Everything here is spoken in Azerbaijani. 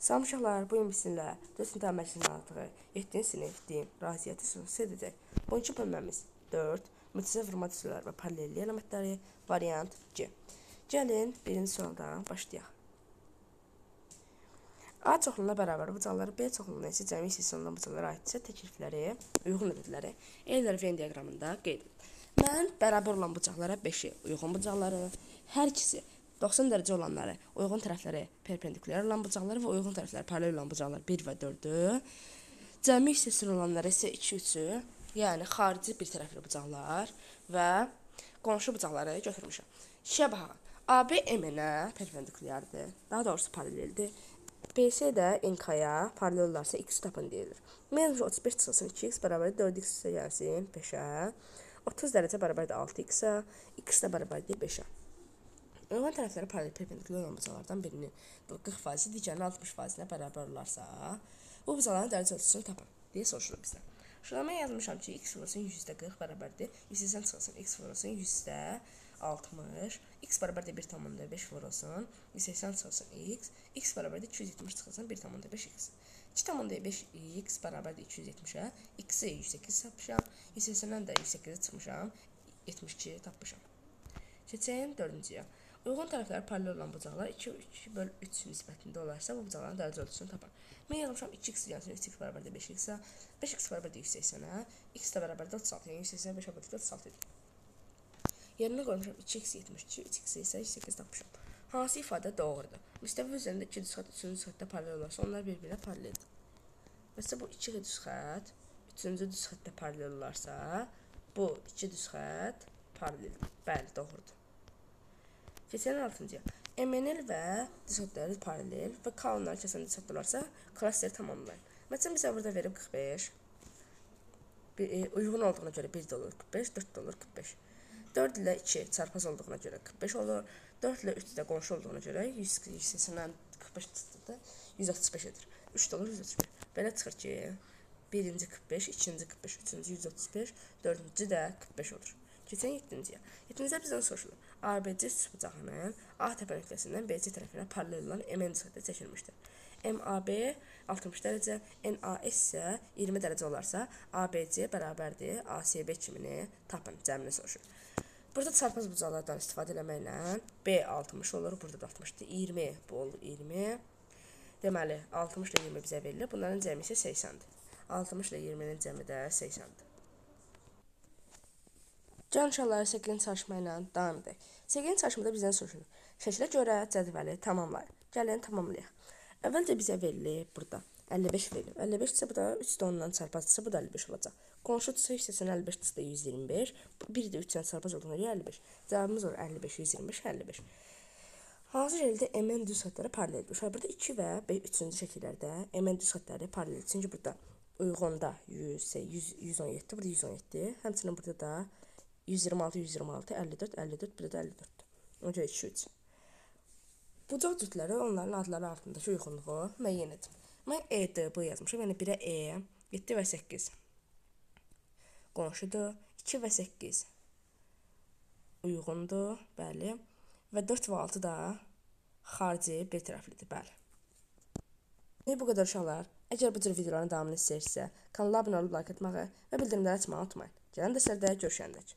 Salam uşaqlar, bu gün bizimlə 4 sinif təməlçisinin aldığı 7-ci sinif din riyaziyyatı sorusu edəcək. Bugünkü bölməmiz 4, mütəzə vurma düzləri və paralelli əlamətləri, variant C. Gəlin birinci sualdan başlayaq. A çoxluğuna bərabər bucaqları B çoxluğuna isə cəmi hissəsindən bucaqlara aiddirsə təklifləri, uyğun ədədləri Euler Venn diaqramında qeyd edin. Mən bərabər olan bucaqlara 5-i uyğun bucaqları, hər ikisi 90 dərəcə olanları, uyğun tərəfləri perpendikulyar olan bucaqları və uyğun tərəfləri paralel olan bucaqlar 1 və 4-ü, cəmi hissəsində olanları isə 2 3-ü, yəni xarici bir tərəfli bucaqlar və qonşu bucaqları götürmüşəm. İkiyə baxaq. AB MN-ə perpendikulyardır, daha doğrusu paraleldir. BC də NK-ya paralel olarsa x tapın deyilir. Minus 35 çıxılsın 2x bərabər 4x isə gəlsin 5-ə. 30 dərəcə bərabərdir 6x-ə, x də bərabərdir 5-ə. Ünvan tərəfləri paralel perpendikulyar olan bucaqlardan birinin 40%, digərinin 60%-nə bərabər olarsa, bu bucaqların dərəcə ölçüsünü tapın deyə soruşulur bizdən. Mən yazmışam ki, x vurulsun 100-də 40 bərabərdir. 100-dən çıxılsın x vurulsun 100-də 60, x bərabərdir 1,5 vurulsun, 180 çıxılsın x, x bərabərdir 270 çıxılsın 1,5x. 2,5x bərabərdir 270-ə, x-i 108 tapmışam, 180-dən də 108-i çıxmışam, 72 tapmışam. Keçəyim dördüncüyə. Uyğun tərəfləri paralel olan bucaqlar 2 2 böl 3 nisbətində olarsa, bu bucaqların dərəcə ölçüsünü tapar. Mən yazmışam 2x gəlsin, 3x bərabərdir 5x-ə, 5x bərabərdir 180-ə, x də bərabərdir 36, yəni 185 bərabərdir 36 edir. Yerinə qoymuşam 2x 72, 3x isə 108 tapmışam. Hansı ifadə doğrudur? Müstəvi üzərində 2 düz xətt 3-cü xəttə paralel olarsa, onlar bir-birinə paraleldir. Məsələn, bu 2 düz xətt 3-cü düz xəttə paralel olarsa, bu 2 düz xətt paraleldir. Bəli, doğrudur. Keçən 6-cıya. MNL və disotları paralel və K onları kəsən disot olarsa, klasteri tamamlayın. Məsələn, bizə burada verib 45. Bir, e, uyğun olduğuna görə 1 dollar 45, 4 dollar 45. 4 ilə 2 çarpaz olduğuna görə 45 olur. 4 ilə 3 də qonşu olduğuna görə 180-dən 45 çıxdı, 135 edir. 3 dollar 135. Belə çıxır ki, birinci 45, ikinci 45, üçüncü 135, dördüncü də 45 olur. Keçən 7-ciyə. 7-cidə bizdən soruşulur. ABC bucağının A təpə nöqtəsindən BC tərəfinə paralel olan MN xətti çəkilmişdir. MAB 60 dərəcə, NAS isə 20 dərəcə olarsa, ABC bərabərdir ACB kimini tapın, cəmini soruşur. Burada çarpaz bucaqlardan istifadə etməklə B 60 olur, burada da 60-dır. 20 bu olur 20. Deməli, 60 ilə 20 bizə verilir. Bunların cəmi isə 80-dir. 60 ilə 20-nin cəmi də 80-dir. Can uşaqları səkirin çalışma ilə davam edək. Səkirin çalışmada bizdən soruşulur. Şəkilə görə cədvəli tamamlayın. Gəlin tamamlayaq. Əvvəlcə bizə verilib burada 55 verilib. 55 isə bu da 3 də ondan çarpazsa bu da 55 olacaq. Qonşu hissəsinin 55 isə 125. Bir də 3-dən çarpaz olduğuna görə 55. Cavabımız olur 55 125 55. Hazır eldə MN düz xəttləri paraleldir. Uşaq burada 2 və 3-cü şəkillərdə MN düz xəttləri paraleldir. Çünki burada uyğunda 100, 100 117, burada 117. Həmçinin burada da 126, 126, 54, 54, bir də 54. Ona görə 2, 3. Bucaq cütləri onların adları altındakı uyğunluğu müəyyən edin. Mən E, D, B yazmışam. Yəni 1-ə E, 7 və 8 qonşudur. 2 və 8 uyğundur, bəli. Və 4 və 6 da xarici bir tərəflidir, bəli. Yəni bu qədər uşaqlar. Əgər bu cür videoların davamını istəyirsinizsə, kanala abunə olub like etməyi və bildirimləri açmağı unutmayın. Gələn dərslərdə görüşəndək.